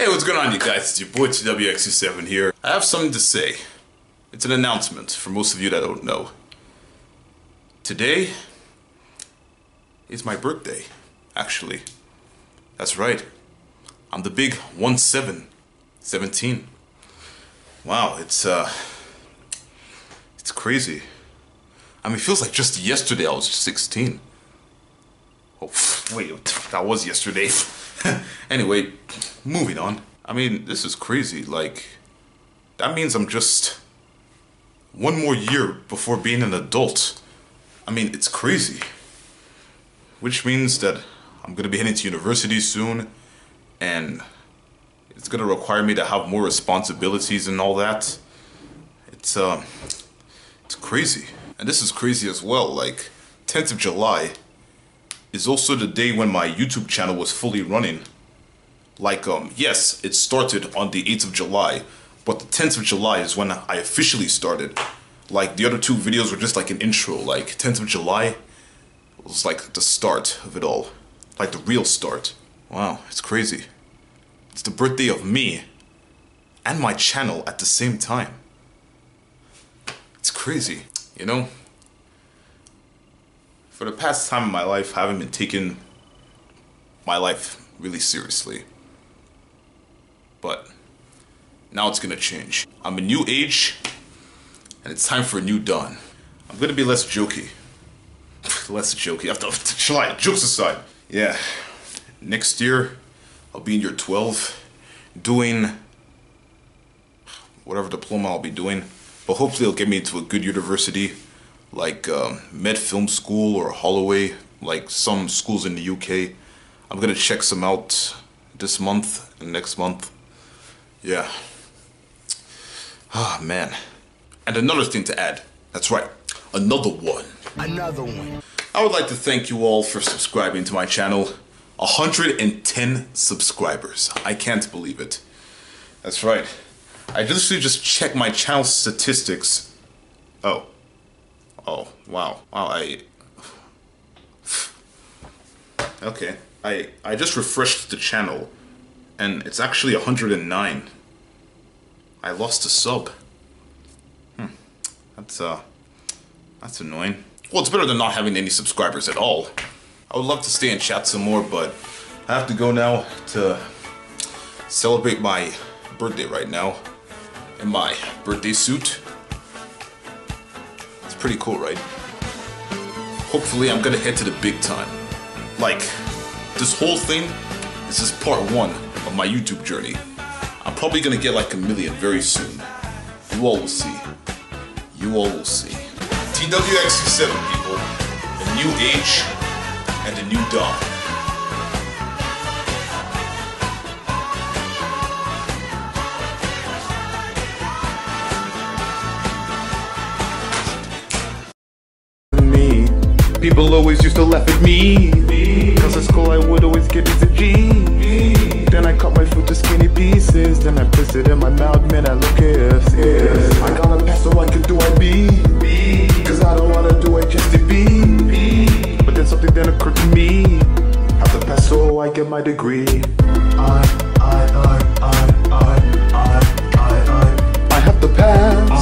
Hey, what's going on, you guys? It's your boy TWX27 here. I have something to say. It's an announcement for most of you that don't know. Today is my birthday, actually. That's right. I'm the big 1-7, 17. Wow, it's, uh, it's crazy. I mean, it feels like just yesterday I was 16. Oh, wait, that was yesterday. anyway, moving on. I mean, this is crazy. Like, that means I'm just one more year before being an adult. I mean, it's crazy. Which means that I'm gonna be heading to university soon, and it's gonna require me to have more responsibilities and all that. It's, uh, it's crazy. And this is crazy as well. Like, 10th of July is also the day when my YouTube channel was fully running. Like, um, yes, it started on the 8th of July, but the 10th of July is when I officially started. Like, the other two videos were just like an intro, like 10th of July was like the start of it all. Like the real start. Wow, it's crazy. It's the birthday of me and my channel at the same time. It's crazy, you know? For the past time in my life, I haven't been taking my life really seriously. But now it's gonna change. I'm a new age, and it's time for a new dawn. I'm gonna be less jokey. less jokey. After try jokes aside, yeah. Next year, I'll be in year 12, doing whatever diploma I'll be doing. But hopefully, it'll get me into a good university like um, Met Film School or Holloway, like some schools in the UK. I'm gonna check some out this month and next month. Yeah. Ah, man. And another thing to add. That's right. Another one. Another one. I would like to thank you all for subscribing to my channel. 110 subscribers. I can't believe it. That's right. I literally just checked my channel statistics. Oh. Oh, wow. Wow, I... Okay. I, I just refreshed the channel, and it's actually 109. I lost a sub. Hmm. That's, uh... That's annoying. Well, it's better than not having any subscribers at all. I would love to stay and chat some more, but I have to go now to celebrate my birthday right now in my birthday suit pretty cool, right? Hopefully I'm gonna head to the big time. Like, this whole thing this is just part one of my YouTube journey. I'm probably gonna get like a million very soon. You all will see. You all will see. TWX27 people, a new age and a new dawn. People always used to laugh at me. Cause at school I would always get a G. Then I cut my food to skinny pieces. Then I placed it in my mouth, man I look at yes. I gotta pass so I can do I be. Cause I don't wanna do be. But then something then occurred to me. Have to pass so I get my degree. I, I, I, I, I, I, I, I. I have to pass